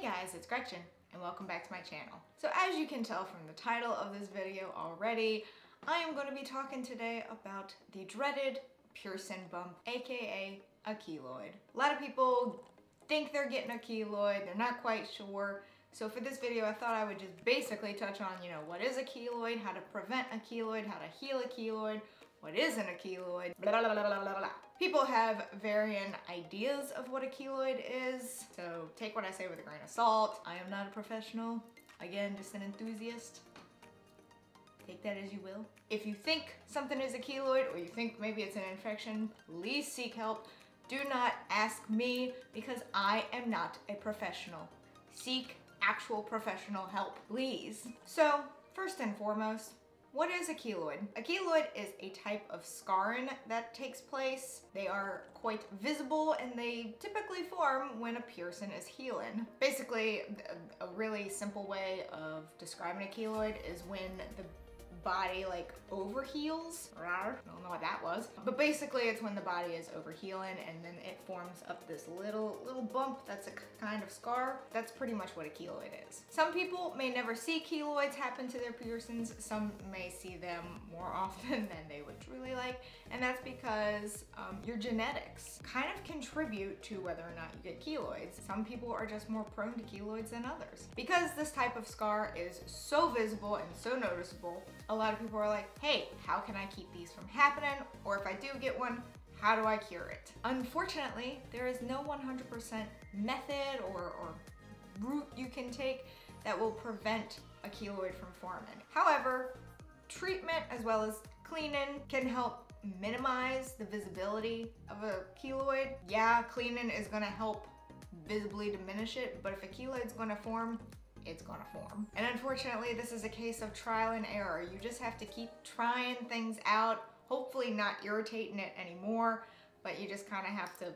Hey guys, it's Gretchen and welcome back to my channel. So as you can tell from the title of this video already, I am going to be talking today about the dreaded piercing bump, aka a keloid. A lot of people think they're getting a keloid, they're not quite sure. So for this video, I thought I would just basically touch on, you know, what is a keloid, how to prevent a keloid, how to heal a keloid, what a blah, blah, blah, blah, blah, blah. People have varying ideas of what a keloid is, so take what I say with a grain of salt. I am not a professional, again, just an enthusiast. Take that as you will. If you think something is a keloid or you think maybe it's an infection, please seek help. Do not ask me because I am not a professional. Seek actual professional help, please. So, first and foremost, what is a keloid? A keloid is a type of scarring that takes place. They are quite visible and they typically form when a piercing is healing. Basically, a really simple way of describing a keloid is when the body like overheals. I don't know what that was. But basically it's when the body is overhealing and then it forms up this little, little bump that's a kind of scar. That's pretty much what a keloid is. Some people may never see keloids happen to their piercings. Some may see them more often than they would truly like. And that's because um, your genetics kind of contribute to whether or not you get keloids. Some people are just more prone to keloids than others. Because this type of scar is so visible and so noticeable, a lot of people are like, hey, how can I keep these from happening? Or if I do get one, how do I cure it? Unfortunately, there is no 100% method or, or route you can take that will prevent a keloid from forming. However, treatment as well as cleaning can help minimize the visibility of a keloid. Yeah, cleaning is gonna help visibly diminish it, but if a keloid is gonna form, it's gonna form. And unfortunately, this is a case of trial and error. You just have to keep trying things out, hopefully not irritating it anymore, but you just kind of have to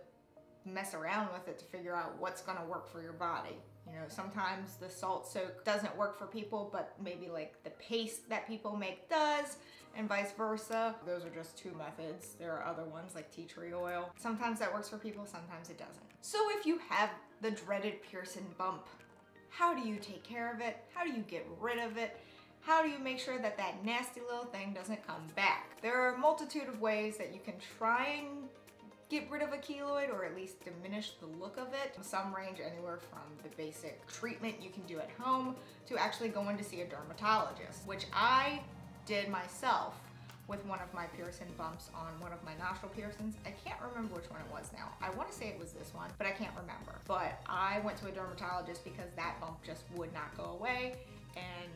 mess around with it to figure out what's gonna work for your body. You know, sometimes the salt soak doesn't work for people, but maybe like the paste that people make does, and vice versa. Those are just two methods. There are other ones like tea tree oil. Sometimes that works for people, sometimes it doesn't. So if you have the dreaded piercing bump, how do you take care of it? How do you get rid of it? How do you make sure that that nasty little thing doesn't come back? There are a multitude of ways that you can try and get rid of a keloid or at least diminish the look of it. Some range anywhere from the basic treatment you can do at home to actually going to see a dermatologist, which I did myself with one of my piercing bumps on one of my nostril piercings. I can't remember which one it was now. I wanna say it was this one, but I can't remember. But I went to a dermatologist because that bump just would not go away and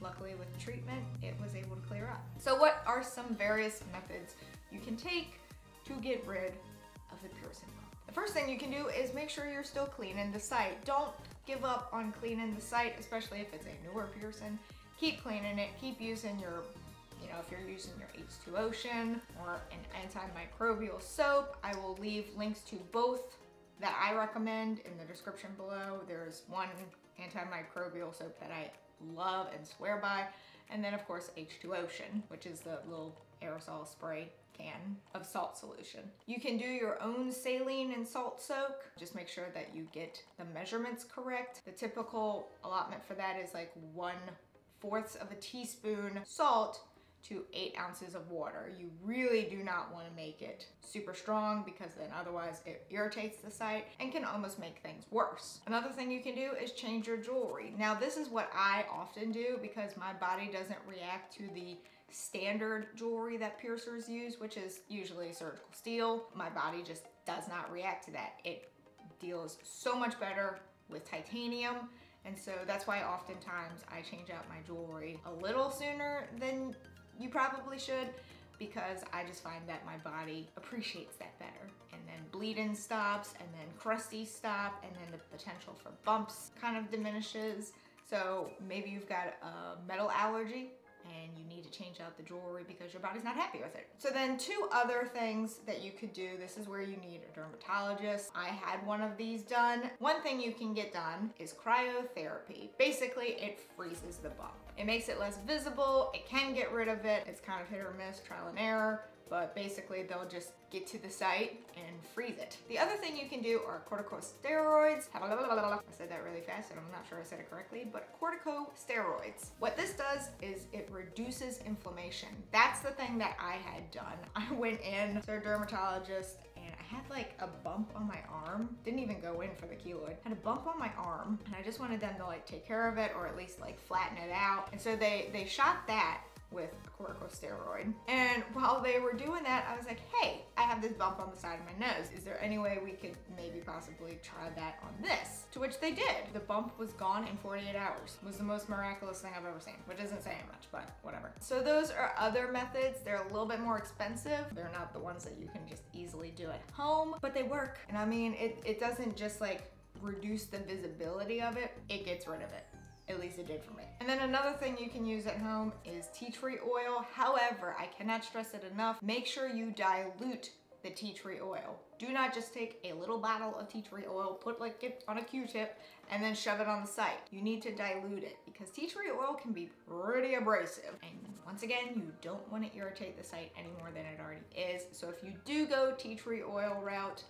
luckily with treatment, it was able to clear up. So what are some various methods you can take to get rid of the piercing bump? The first thing you can do is make sure you're still cleaning the site. Don't give up on cleaning the site, especially if it's a newer piercing. Keep cleaning it, keep using your you know, if you're using your H2 Ocean or an antimicrobial soap, I will leave links to both that I recommend in the description below. There's one antimicrobial soap that I love and swear by. And then of course H2 Ocean, which is the little aerosol spray can of salt solution. You can do your own saline and salt soak. Just make sure that you get the measurements correct. The typical allotment for that is like one fourths of a teaspoon salt to eight ounces of water. You really do not want to make it super strong because then otherwise it irritates the site and can almost make things worse. Another thing you can do is change your jewelry. Now this is what I often do because my body doesn't react to the standard jewelry that piercers use, which is usually surgical steel. My body just does not react to that. It deals so much better with titanium and so that's why oftentimes I change out my jewelry a little sooner than you probably should because I just find that my body appreciates that better. And then bleeding stops and then crusty stop and then the potential for bumps kind of diminishes. So maybe you've got a metal allergy and you need to change out the jewelry because your body's not happy with it. So then two other things that you could do, this is where you need a dermatologist. I had one of these done. One thing you can get done is cryotherapy. Basically, it freezes the bump. It makes it less visible, it can get rid of it. It's kind of hit or miss, trial and error but basically they'll just get to the site and freeze it. The other thing you can do are corticosteroids. I said that really fast and I'm not sure I said it correctly, but corticosteroids. What this does is it reduces inflammation. That's the thing that I had done. I went in to a dermatologist and I had like a bump on my arm. Didn't even go in for the keloid. Had a bump on my arm and I just wanted them to like take care of it or at least like flatten it out. And so they, they shot that with a corticosteroid. And while they were doing that, I was like, hey, I have this bump on the side of my nose. Is there any way we could maybe possibly try that on this? To which they did. The bump was gone in 48 hours. It was the most miraculous thing I've ever seen, which isn't saying much, but whatever. So those are other methods. They're a little bit more expensive. They're not the ones that you can just easily do at home, but they work. And I mean, it, it doesn't just like reduce the visibility of it, it gets rid of it. At least it did for me. And then another thing you can use at home is tea tree oil. However, I cannot stress it enough, make sure you dilute the tea tree oil. Do not just take a little bottle of tea tree oil, put like it on a Q-tip, and then shove it on the site. You need to dilute it because tea tree oil can be pretty abrasive. And once again, you don't want to irritate the site any more than it already is. So if you do go tea tree oil route,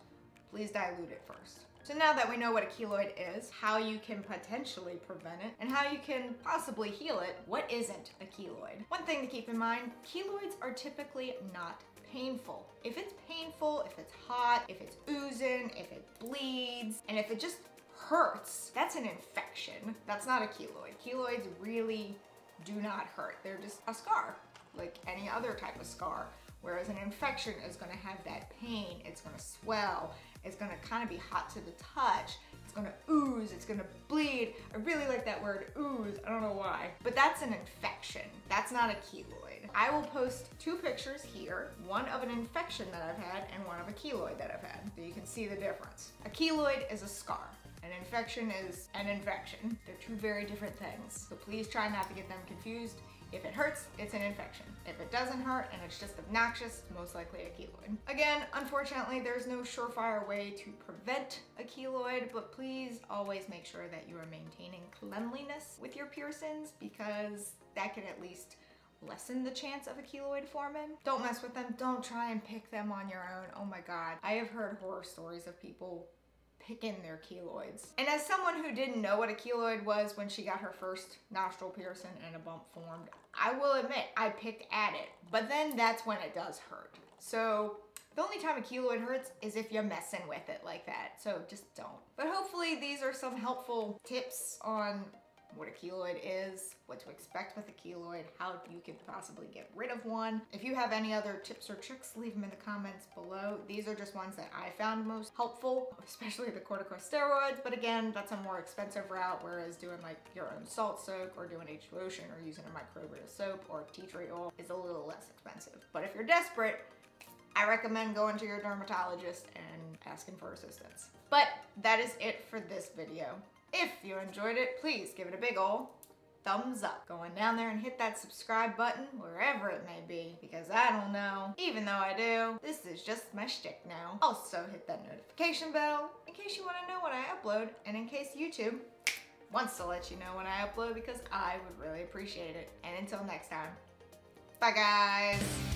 please dilute it first. So now that we know what a keloid is, how you can potentially prevent it, and how you can possibly heal it, what isn't a keloid? One thing to keep in mind, keloids are typically not painful. If it's painful, if it's hot, if it's oozing, if it bleeds, and if it just hurts, that's an infection. That's not a keloid. Keloids really do not hurt. They're just a scar, like any other type of scar. Whereas an infection is gonna have that pain, it's gonna swell, it's gonna kind of be hot to the touch. It's gonna ooze, it's gonna bleed. I really like that word, ooze, I don't know why. But that's an infection, that's not a keloid. I will post two pictures here, one of an infection that I've had and one of a keloid that I've had, so you can see the difference. A keloid is a scar. An infection is an infection. They're two very different things. So please try not to get them confused. If it hurts, it's an infection. If it doesn't hurt and it's just obnoxious, most likely a keloid. Again, unfortunately, there's no surefire way to prevent a keloid, but please always make sure that you are maintaining cleanliness with your piercings because that can at least lessen the chance of a keloid forming. Don't mess with them. Don't try and pick them on your own. Oh my God. I have heard horror stories of people picking their keloids. And as someone who didn't know what a keloid was when she got her first nostril piercing and a bump formed, I will admit I picked at it, but then that's when it does hurt. So the only time a keloid hurts is if you're messing with it like that, so just don't. But hopefully these are some helpful tips on what a keloid is, what to expect with a keloid, how you can possibly get rid of one. If you have any other tips or tricks, leave them in the comments below. These are just ones that I found most helpful, especially the corticosteroids, but again, that's a more expensive route, whereas doing like your own salt soak or doing H2 Ocean or using a microbial soap or tea tree oil is a little less expensive. But if you're desperate, I recommend going to your dermatologist and asking for assistance. But that is it for this video. If you enjoyed it, please give it a big ol' thumbs up. Going down there and hit that subscribe button wherever it may be because I don't know. Even though I do, this is just my shtick now. Also hit that notification bell in case you want to know when I upload and in case YouTube wants to let you know when I upload because I would really appreciate it. And until next time, bye guys.